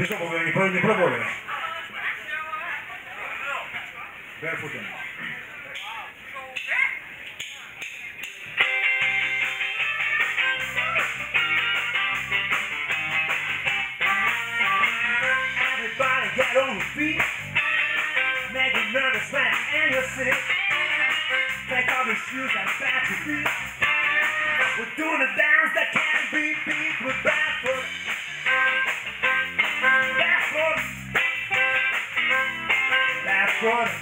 Wiesz, bo ja nie powiem, Everybody got on the feet. Make it nervous like Anderson. Take off your shoes and back feet. We're doing the dance that can't be beat. We're back. Barefoot.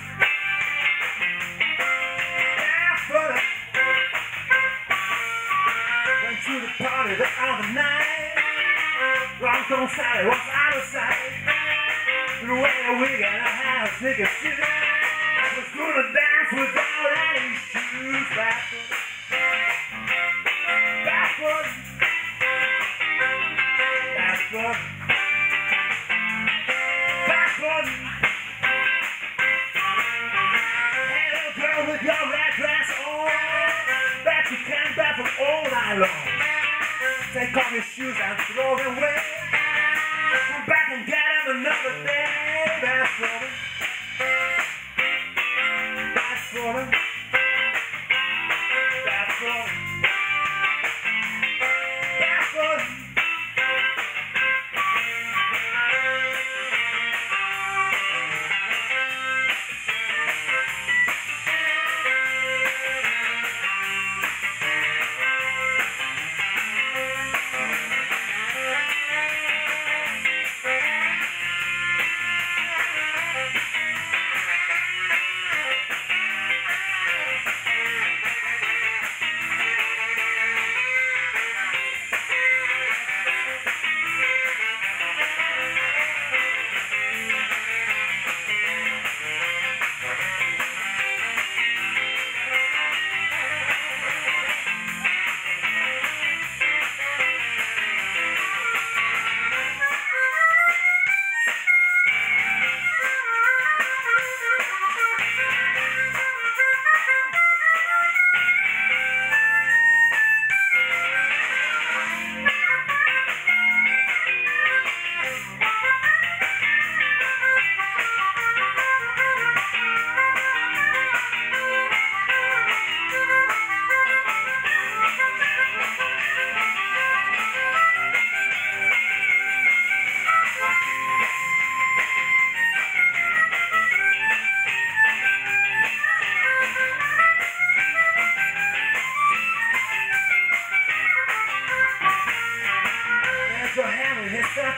Barefoot. Went to the party the other night. Wrong on Sally was out of sight. The way we have a ticket shit. Was gonna dance without any shoes. Backwards. Backwards. Long. Take off your shoes and throw them away. Come back and get them another day. That's for them. That's for them. That's for. That's for. Your hand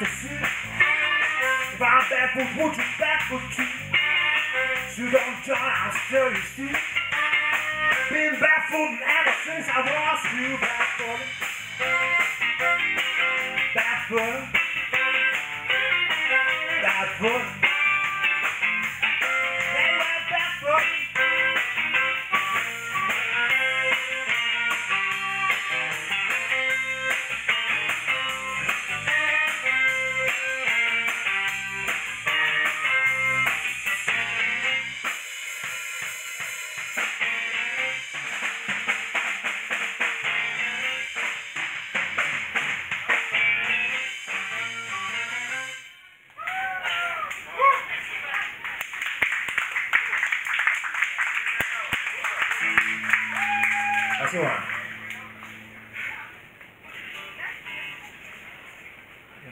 seat. If I'm barefoot, won't you barefoot too? You don't turn, I'll still you see. Been barefoot ever since I was you barefoot. Barefoot. Barefoot.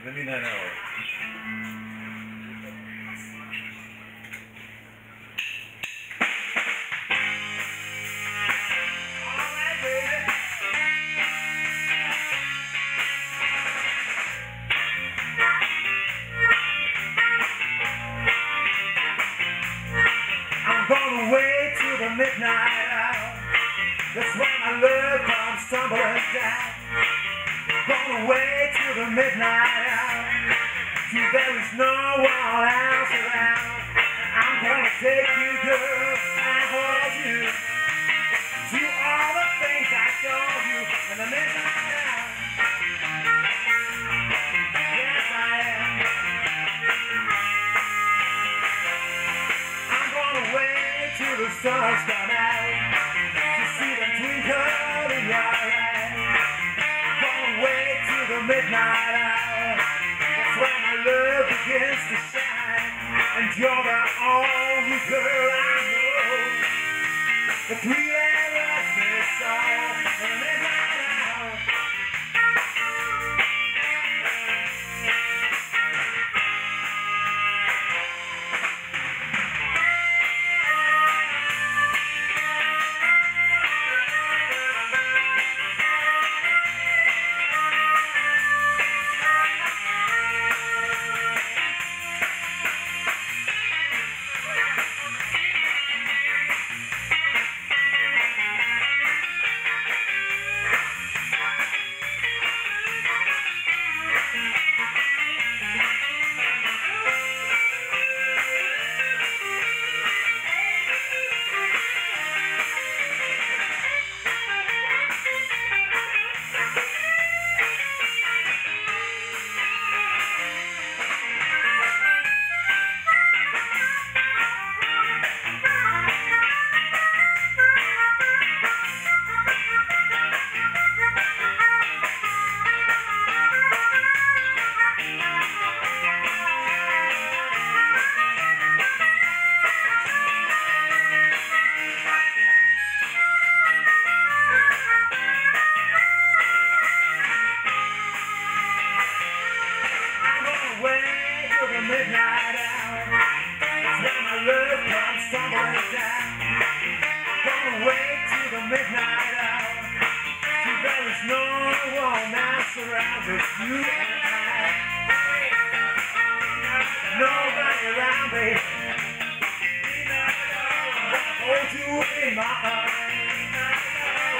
Give me that hour. all the the midnight hour. That's when my love comes tumbling down. Going away till the midnight hour. See, there is no one else around. I'm gonna take you, girl, and hold you. My only girl I know. That's real. Gonna till the midnight hour. That's when my love comes tumbling down. Gonna wait till the midnight hour. Till there is no one else around but you and I. Nobody around me. Hold you in my arms.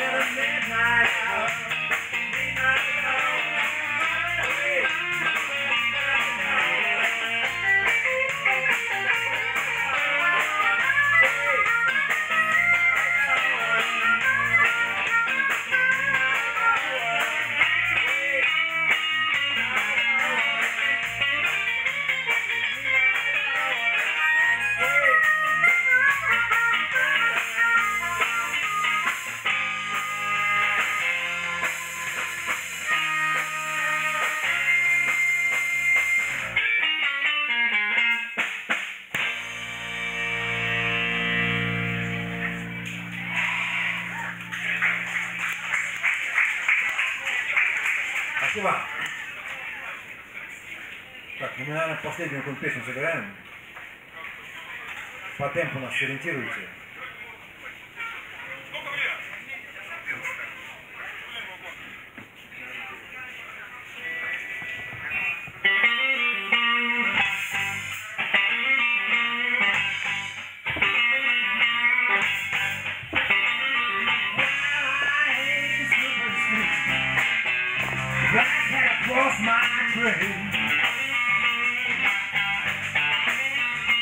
In the midnight hour. Спасибо. Так, ну мы, наверное, последнюю какую песню сыграем. По темпу нас сориентируйте.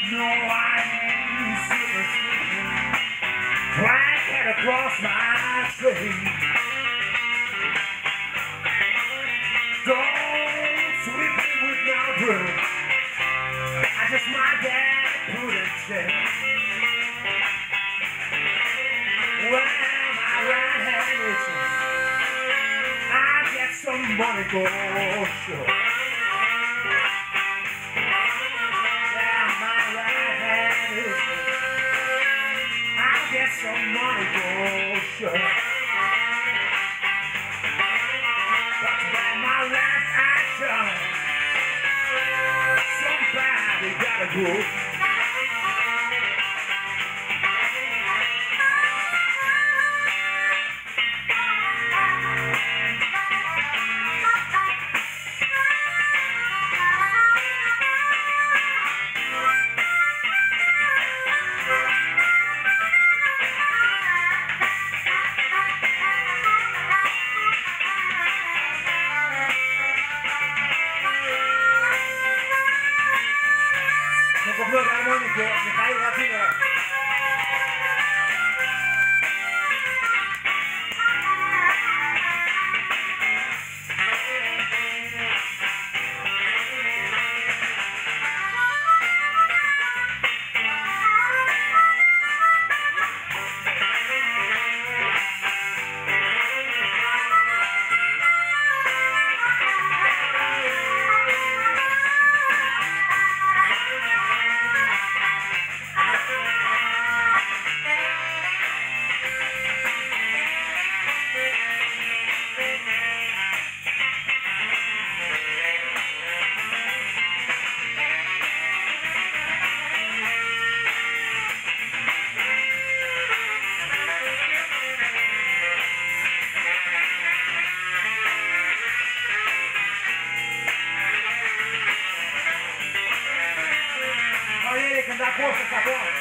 No, I ain't super Black cat across my train. Don't sweep me with no broom. I just my dad put it check. Well, my right hand itches. I get some money go sure. I get some money go sure. But when my somebody gotta go. força, acabou.